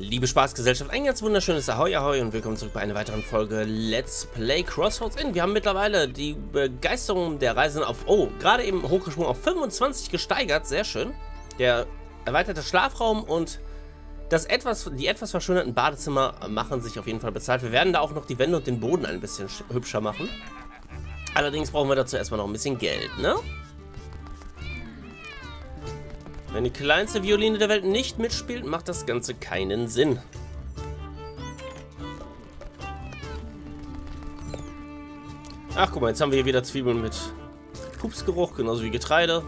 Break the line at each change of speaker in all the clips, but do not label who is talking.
Liebe Spaßgesellschaft, ein ganz wunderschönes Ahoi Ahoi und willkommen zurück bei einer weiteren Folge Let's Play Crossroads Inn. Wir haben mittlerweile die Begeisterung der Reisenden auf, oh, gerade eben hochgesprungen auf 25 gesteigert, sehr schön. Der erweiterte Schlafraum und das etwas, die etwas verschönerten Badezimmer machen sich auf jeden Fall bezahlt. Wir werden da auch noch die Wände und den Boden ein bisschen hübscher machen. Allerdings brauchen wir dazu erstmal noch ein bisschen Geld, ne? Wenn die kleinste Violine der Welt nicht mitspielt, macht das Ganze keinen Sinn. Ach, guck mal, jetzt haben wir hier wieder Zwiebeln mit Pupsgeruch, genauso wie Getreide.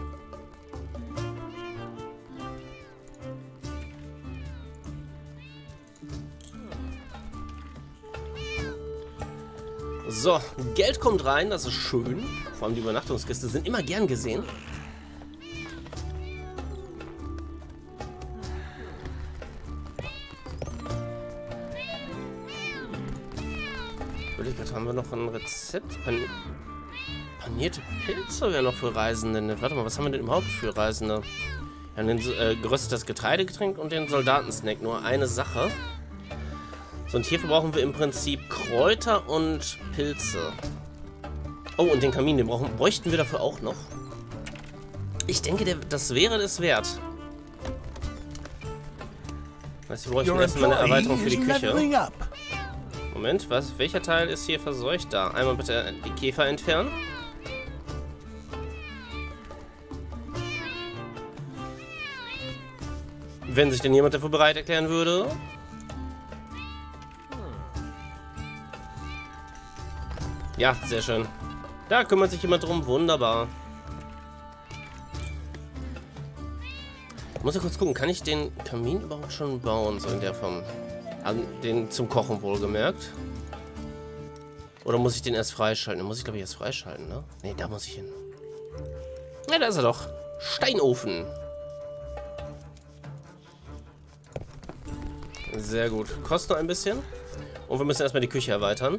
So, Geld kommt rein, das ist schön. Vor allem die Übernachtungsgäste sind immer gern gesehen. Noch ein Rezept? Pan panierte Pilze wäre noch für Reisende. Warte mal, was haben wir denn überhaupt für Reisende? Wir haben den äh, geröstetes Getreidegetränk und den Soldatensnack. Nur eine Sache. So, und hierfür brauchen wir im Prinzip Kräuter und Pilze. Oh, und den Kamin, den brauchen, bräuchten wir dafür auch noch. Ich denke, der, das wäre es wert. Weißt du, wir bräuchten erstmal eine Erweiterung für die Küche. Moment, was? Welcher Teil ist hier verseucht? Da. Einmal bitte die Käfer entfernen. Wenn sich denn jemand dafür bereit erklären würde. Ja, sehr schön. Da kümmert sich jemand drum. Wunderbar. Ich muss ja kurz gucken, kann ich den Kamin überhaupt schon bauen? So in der Form. An den zum Kochen wohlgemerkt. Oder muss ich den erst freischalten? Den muss ich, glaube ich, erst freischalten, ne? Ne, da muss ich hin. Ja, da ist er doch. Steinofen. Sehr gut. Kostet noch ein bisschen. Und wir müssen erstmal die Küche erweitern.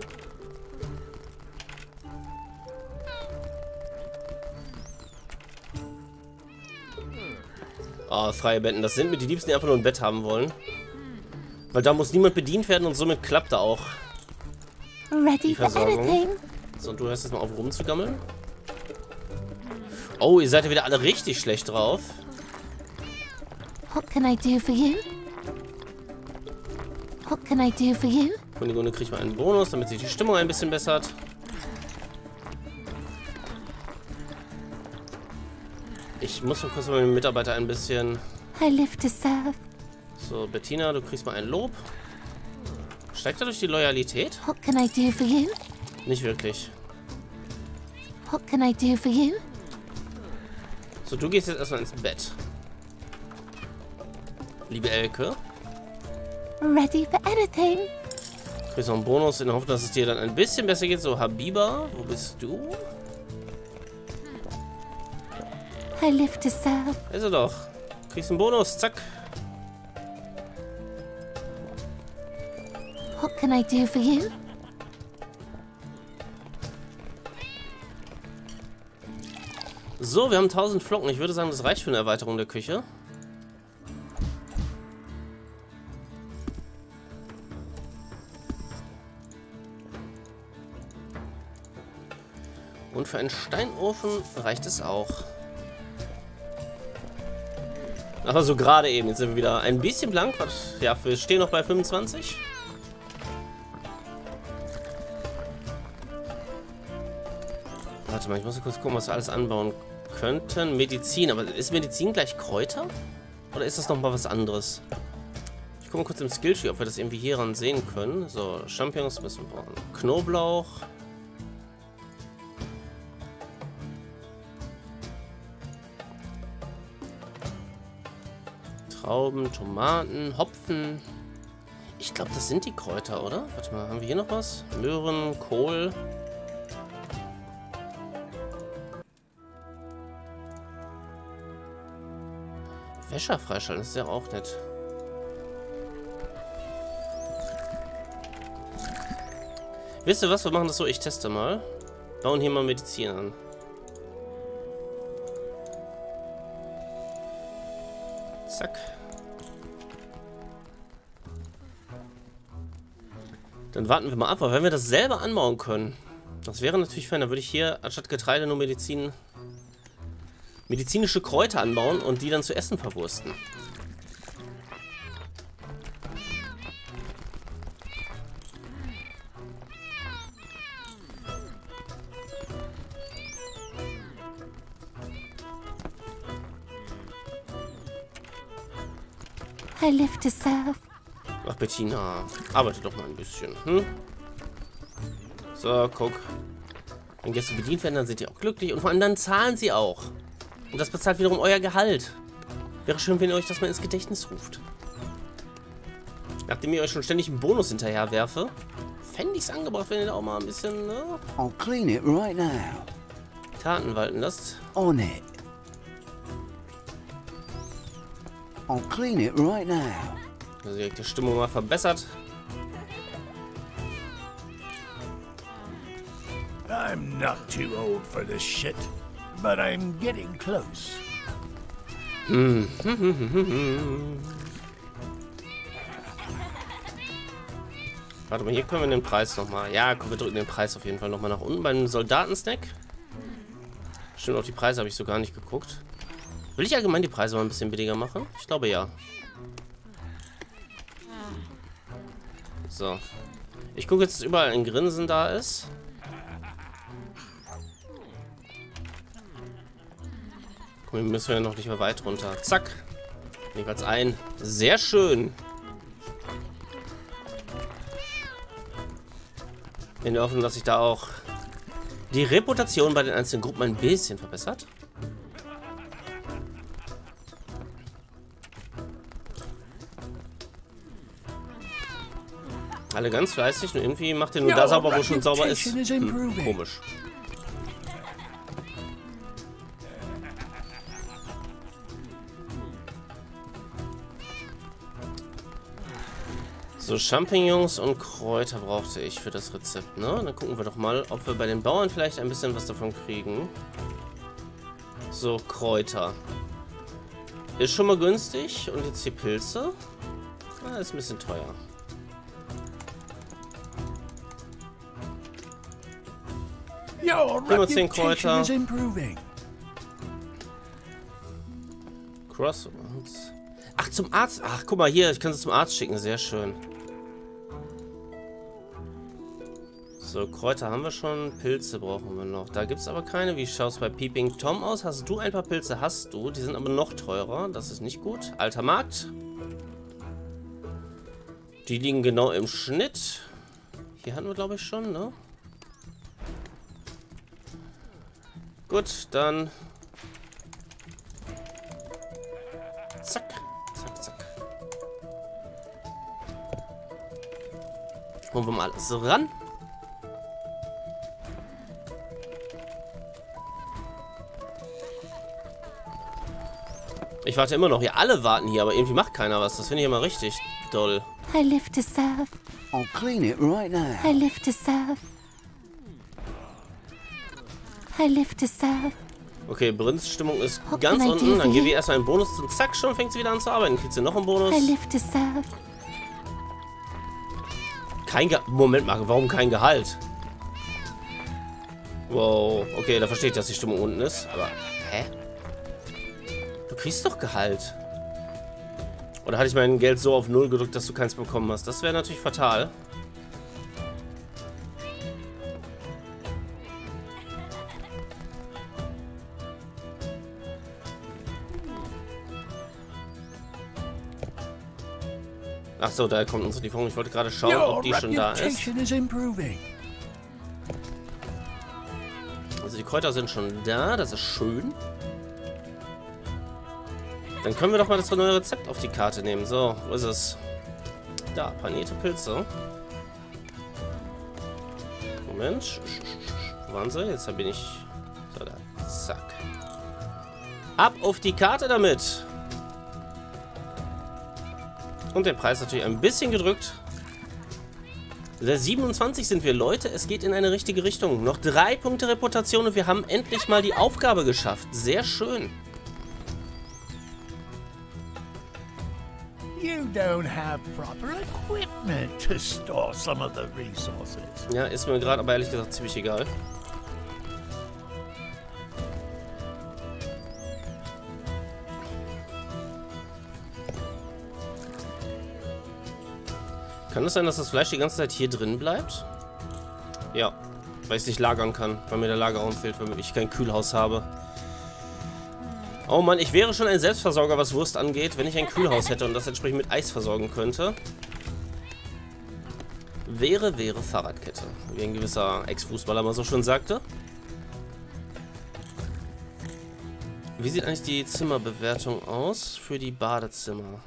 Oh, freie Betten. Das sind mir die Liebsten, die einfach nur ein Bett haben wollen. Weil da muss niemand bedient werden und somit klappt da auch
Ready for anything.
So, und du hörst jetzt mal auf rumzugammeln. Oh, ihr seid ja wieder alle richtig schlecht drauf.
What can I do for you? What can I do for you?
Kunigunde kriegt mal einen Bonus, damit sich die Stimmung ein bisschen bessert. Ich muss noch kurz mal den Mitarbeiter ein bisschen...
I live to serve.
So, Bettina, du kriegst mal ein Lob. Steigt dadurch die Loyalität?
What can I do for you?
Nicht wirklich.
What can I do for you?
So, du gehst jetzt erstmal ins Bett. Liebe Elke.
Ready for anything.
Du kriegst noch einen Bonus in der Hoffnung, dass es dir dann ein bisschen besser geht. So, Habiba, wo bist du?
I live to serve.
Ist er doch. Du kriegst einen Bonus, zack.
Can I do for you?
So, wir haben 1000 Flocken. Ich würde sagen, das reicht für eine Erweiterung der Küche. Und für einen Steinofen reicht es auch. Aber so gerade eben. Jetzt sind wir wieder ein bisschen blank. Ja, wir stehen noch bei 25. Warte mal, ich muss kurz gucken, was wir alles anbauen könnten. Medizin, aber ist Medizin gleich Kräuter? Oder ist das nochmal was anderes? Ich gucke mal kurz im Skilltree, ob wir das irgendwie hieran sehen können. So, Champignons müssen wir brauchen. Knoblauch. Trauben, Tomaten, Hopfen. Ich glaube, das sind die Kräuter, oder? Warte mal, haben wir hier noch was? Möhren, Kohl. Wäscher freischalten, das ist ja auch nett. Wisst ihr was? Wir machen das so, ich teste mal. Bauen hier mal Medizin an. Zack. Dann warten wir mal ab, weil wenn wir das selber anbauen können, das wäre natürlich fein. Dann würde ich hier anstatt Getreide nur Medizin, medizinische Kräuter anbauen und die dann zu essen verwursten.
I live to serve.
Ach, Bettina, arbeite doch mal ein bisschen, hm? So, guck. Wenn Gäste bedient werden, dann sind die auch glücklich und vor allem dann zahlen sie auch. Und das bezahlt wiederum euer Gehalt. Wäre schön, wenn ihr euch das mal ins Gedächtnis ruft. Nachdem ihr euch schon ständig einen Bonus hinterher werfe, fände ich es angebracht, wenn ihr da auch mal ein bisschen ne,
I'll clean it right now.
Taten walten lasst.
On it. I'll clean it right now.
Also direkt die Stimmung mal verbessert.
I'm not too old for this shit, but I'm getting close.
Warte mal, hier können wir den Preis nochmal. Ja, komm, wir drücken den Preis auf jeden Fall nochmal nach unten beim Soldatensnack. Stimmt, auf die Preise habe ich so gar nicht geguckt. Will ich allgemein die Preise mal ein bisschen billiger machen? Ich glaube ja. So. Ich gucke jetzt, dass überall ein Grinsen da ist. Mal, müssen wir noch nicht mehr weit runter. Zack. Jedenfalls ein. Sehr schön. In der Hoffnung, dass sich da auch die Reputation bei den einzelnen Gruppen ein bisschen verbessert. Alle ganz fleißig und irgendwie macht ihr nur da sauber, wo schon sauber ist. Hm, komisch. So, Champignons und Kräuter brauchte ich für das Rezept, ne? Dann gucken wir doch mal, ob wir bei den Bauern vielleicht ein bisschen was davon kriegen. So, Kräuter. Ist schon mal günstig. Und jetzt die Pilze. Ah, ist ein bisschen teuer. Zehn
reputation
Kräuter.
is improving.
Crossroads. Ach, zum Arzt. Ach, guck mal hier. Ich kann sie zum Arzt schicken. Sehr schön. So, Kräuter haben wir schon. Pilze brauchen wir noch. Da gibt es aber keine. Wie schaut es bei Peeping Tom aus? Hast du ein paar Pilze? Hast du. Die sind aber noch teurer. Das ist nicht gut. Alter Markt. Die liegen genau im Schnitt. Hier hatten wir, glaube ich, schon, ne? Gut, dann Zack. Zack, zack. Holen wir mal alles so ran. Ich warte immer noch. Ja, alle warten hier, aber irgendwie macht keiner was. Das finde ich immer richtig doll.
I live to serve.
I'll clean it right now.
I live to serve. I live to serve.
Okay, Brins Stimmung ist
How
ganz unten. Dann
for
gebe ich
you?
erstmal einen Bonus und zack, schon fängt sie wieder an zu arbeiten. Kriegt sie noch einen Bonus.
I live to serve.
Kein Ge Moment mal, warum kein Gehalt? Wow, okay, da verstehe ich, dass die Stimmung unten ist. Aber, kriegst doch Gehalt. Oder hatte ich mein Geld so auf Null gedrückt, dass du keins bekommen hast? Das wäre natürlich fatal. Ach so, da kommt unsere Lieferung. Ich wollte gerade schauen, ob die schon da ist. Also die Kräuter sind schon da, das ist schön. Dann können wir doch mal das neue Rezept auf die Karte nehmen. So, wo ist es? Da, panierte Pilze. Moment. Sie? Jetzt bin ich... So, da. Zack. Ab auf die Karte damit. Und der Preis natürlich ein bisschen gedrückt. Der 27 sind wir, Leute. Es geht in eine richtige Richtung. Noch drei Punkte Reputation und wir haben endlich mal die Aufgabe geschafft. Sehr schön.
Don't have proper equipment to store some of the resources.
Ja, ist mir gerade aber ehrlich gesagt ziemlich egal. Kann es sein, dass das Fleisch die ganze Zeit hier drin bleibt? Ja, weil ich es nicht lagern kann, weil mir der Lagerraum fehlt, weil ich kein Kühlhaus habe. Oh Mann, ich wäre schon ein Selbstversorger, was Wurst angeht, wenn ich ein Kühlhaus hätte und das entsprechend mit Eis versorgen könnte. Wäre, wäre Fahrradkette. Wie ein gewisser Ex-Fußballer mal so schon sagte. Wie sieht eigentlich die Zimmerbewertung aus für die Badezimmer?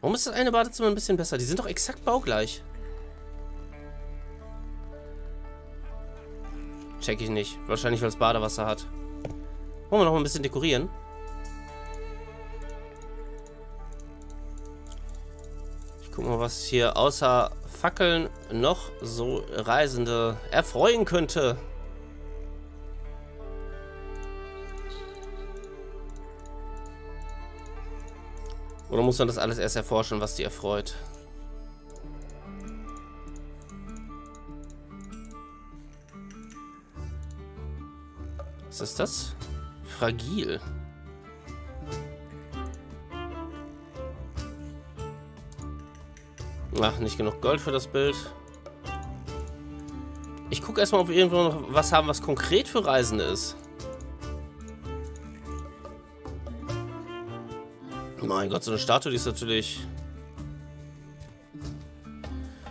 Warum ist das eine Badezimmer ein bisschen besser? Die sind doch exakt baugleich. Check ich nicht. Wahrscheinlich, weil es Badewasser hat. Wollen wir noch mal ein bisschen dekorieren? Ich guck mal, was hier außer Fackeln noch so Reisende erfreuen könnte. Oder muss man das alles erst erforschen, was die erfreut? Was ist das? Fragil. Ach, nicht genug Gold für das Bild. Ich gucke erstmal, ob wir irgendwo noch was haben, was konkret für Reisende ist. Mein Gott, so eine Statue, die ist natürlich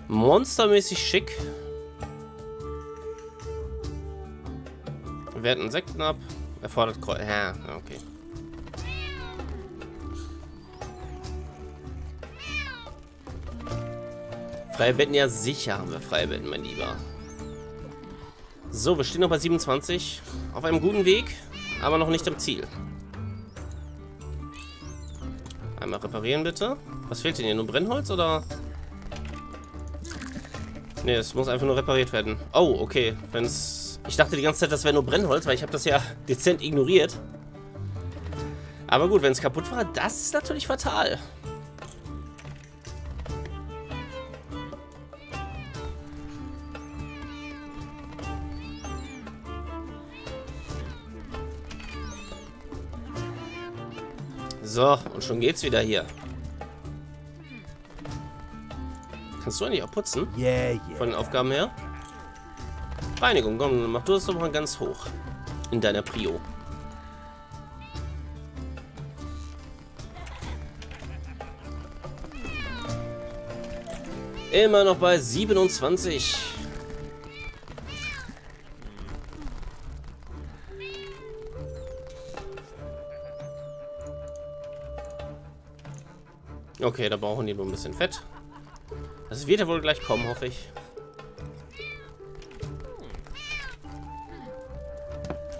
monstermäßig schick. Wehrt Insekten ab. Erfordert Kreuz. Ja, okay. Freie Betten, ja sicher haben wir freie Betten, mein Lieber. So, wir stehen noch bei 27. Auf einem guten Weg, aber noch nicht am Ziel. Einmal reparieren, bitte. Was fehlt denn hier? Nur Brennholz, oder? Ne, es muss einfach nur repariert werden. Oh, okay. Wenn's... Ich dachte die ganze Zeit, das wäre nur Brennholz, weil ich habe das ja dezent ignoriert. Aber gut, wenn es kaputt war, das ist natürlich fatal. So, und schon geht's wieder hier. Kannst du eigentlich auch putzen?
Yeah, yeah.
Von den Aufgaben her? Reinigung, komm, mach du das doch mal ganz hoch. In deiner Prio. Immer noch bei 27. Okay, da brauchen die nur ein bisschen Fett. Das wird ja wohl gleich kommen, hoffe ich.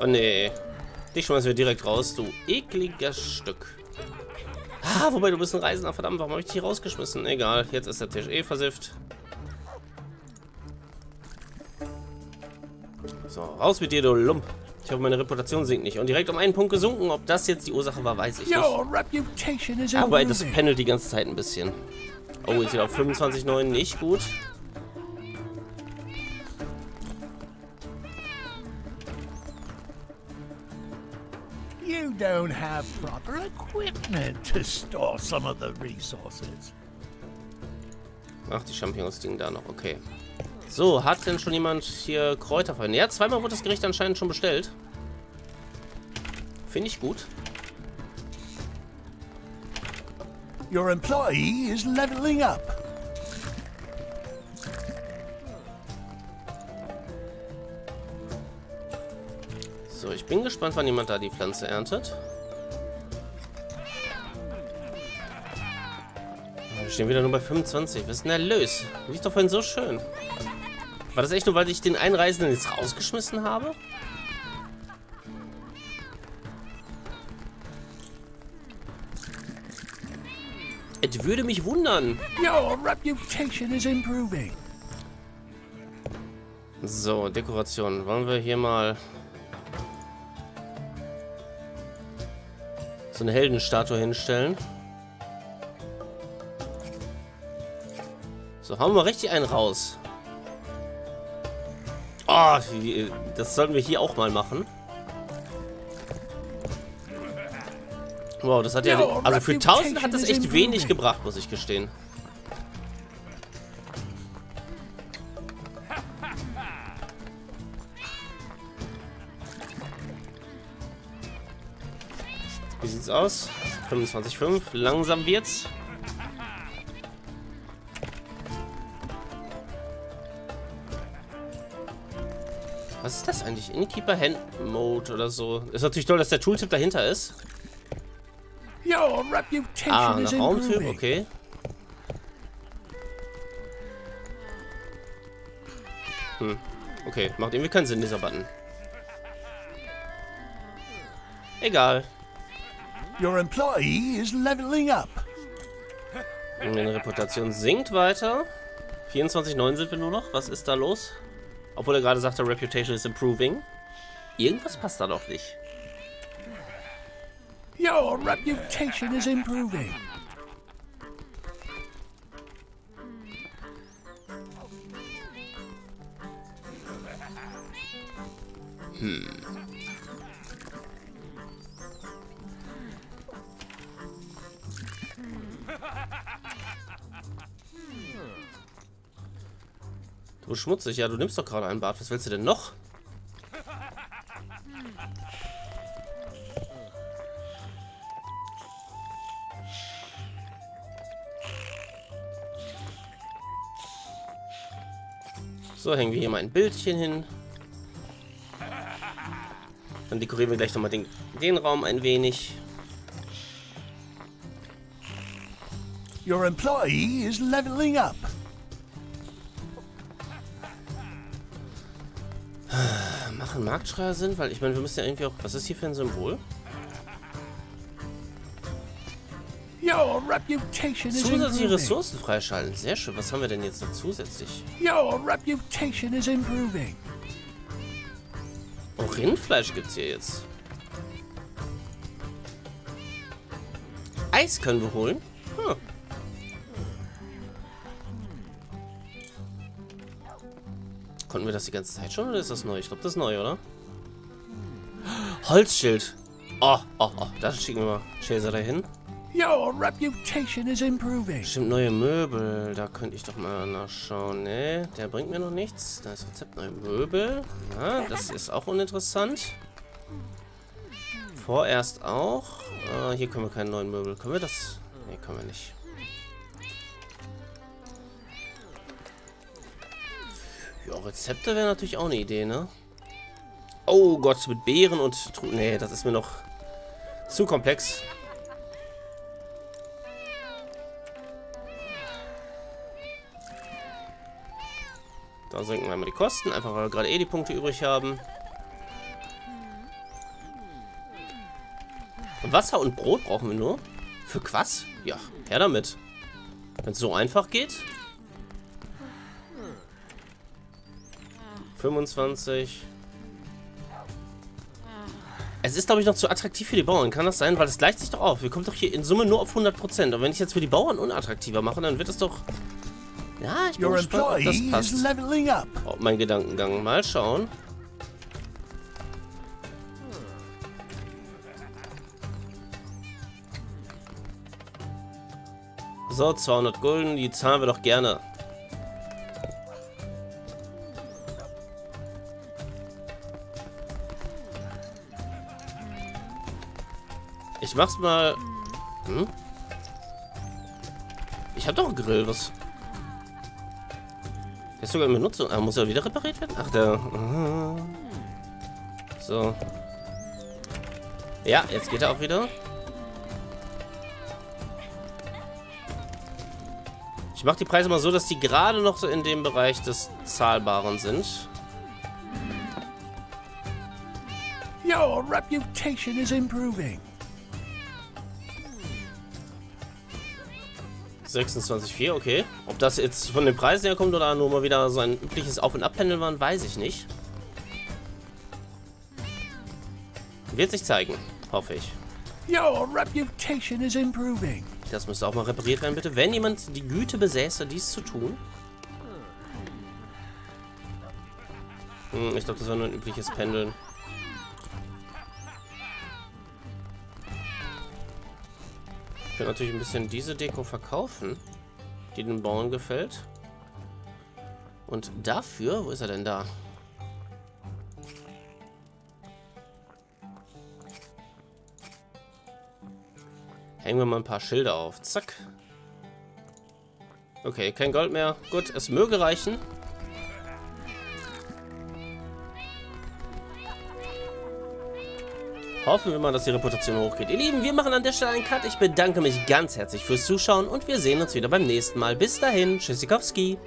Oh nee. Dich schmeißen wir direkt raus, du ekliges Stück. Ah, wobei du bist ein Reisender. Verdammt, warum habe ich dich rausgeschmissen? Egal, jetzt ist der Tisch eh versifft. So, raus mit dir, du Lump. Ich hoffe, meine Reputation sinkt nicht. Und direkt um einen Punkt gesunken. Ob das jetzt die Ursache war, weiß ich nicht. Aber das pendelt die ganze Zeit ein bisschen. Oh, jetzt wieder auf 25,9. Nicht gut.
You don't have proper equipment to store some of the resources.
Ach, die Champignons liegen da noch. Okay. So, hat denn schon jemand hier Kräuter verwendet? Ja, zweimal wurde das Gericht anscheinend schon bestellt. Finde ich gut.
Your employee is leveling up.
So, ich bin gespannt, wann jemand da die Pflanze erntet. Stehen wieder nur bei 25. Was ist denn los? Lief doch vorhin so schön. War das echt nur, weil ich den Einreisenden jetzt rausgeschmissen habe? Es würde mich wundern.
Your reputation is improving.
So, Dekoration. Wollen wir hier mal so eine Heldenstatue hinstellen? So, haben wir richtig einen raus. Oh, das sollten wir hier auch mal machen. Wow, das hat ja... Also für 1000 hat das echt wenig gebracht, muss ich gestehen. Wie sieht's aus? 25,5. Langsam wird's. Eigentlich? Innkeeper Hand Mode oder so. Ist natürlich toll, dass der Tooltip dahinter ist.
Your reputation
Ah,
is
eine Raumtyp, okay. Hm, okay. Macht irgendwie keinen Sinn, dieser Button. Egal.
Your employee is leveling up.
Meine Reputation sinkt weiter. 24,9 sind wir nur noch. Was ist da los? Obwohl er gerade sagte, Reputation is improving. Irgendwas passt da doch nicht.
Your reputation is improving.
Du schmutzig. Ja, du nimmst doch gerade ein Bad. Was willst du denn noch? So, hängen wir hier mal ein Bildchen hin. Dann dekorieren wir gleich nochmal den, den Raum ein wenig.
Your employee is leveling up.
Machen Marktschreier Sinn? Weil ich meine, wir müssen ja irgendwie auch... Was ist hier für ein Symbol?
Your reputation is
Zusätzliche. Ressourcen freischalten. Sehr schön. Was haben wir denn jetzt noch zusätzlich?
Your reputation is improving.
Oh, Rindfleisch gibt's hier jetzt. Eis können wir holen. Hm. Konnten wir das die ganze Zeit schon oder ist das neu? Ich glaube, das ist neu, oder? Holzschild. Oh, oh, oh. Das schicken wir mal Chaser dahin.
Your reputation is improving.
Stimmt, neue Möbel. Da könnte ich doch mal nachschauen. Ne, der bringt mir noch nichts. Da ist Rezept neue Möbel. Ja, das ist auch uninteressant. Vorerst auch. Äh, hier können wir keine neuen Möbel. Können wir das? Ne, können wir nicht. Ja, Rezepte wäre natürlich auch eine Idee, ne? Oh Gott, mit Beeren und... Tru- Nee, das ist mir noch zu komplex. Da senken wir einmal die Kosten, einfach weil wir gerade eh die Punkte übrig haben. Wasser und Brot brauchen wir nur. Für Quass? Ja, her damit. Wenn es so einfach geht. 25. Es ist, glaube ich, noch zu attraktiv für die Bauern. Kann das sein? Weil es gleicht sich doch auf. Wir kommen doch hier in Summe nur auf 100%. Und wenn ich jetzt für die Bauern unattraktiver mache, dann wird es doch... Ja, ich bin gespannt, ob das passt. Oh, mein Gedankengang. Mal schauen. So, 200 Gulden, die zahlen wir doch gerne. Mach's mal... Hm? Ich hab doch einen Grill, was... Der ist sogar in Benutzung. Ah, muss er wieder repariert werden? Ach, der... So. Ja, jetzt geht er auch wieder. Ich mache die Preise mal so, dass die gerade noch so in dem Bereich des Zahlbaren sind.
Your reputation is improving.
26,4, okay. Ob das jetzt von den Preisen her kommt oder nur mal wieder so ein übliches Auf- und Abpendeln war, weiß ich nicht. Wird sich zeigen, hoffe ich.
Your reputation is improving.
Das müsste auch mal repariert werden, bitte. Wenn jemand die Güte besäße, dies zu tun. Hm, ich glaube, das war nur ein übliches Pendeln. Könnte natürlich ein bisschen diese Deko verkaufen, die den Bauern gefällt. Und dafür, wo ist er denn da? Hängen wir mal ein paar Schilder auf. Zack. Okay, kein Gold mehr. Gut, es möge reichen. Hoffen wir mal, dass die Reputation hochgeht. Ihr Lieben, wir machen an der Stelle einen Cut. Ich bedanke mich ganz herzlich fürs Zuschauen und wir sehen uns wieder beim nächsten Mal. Bis dahin, Tschüssikowski.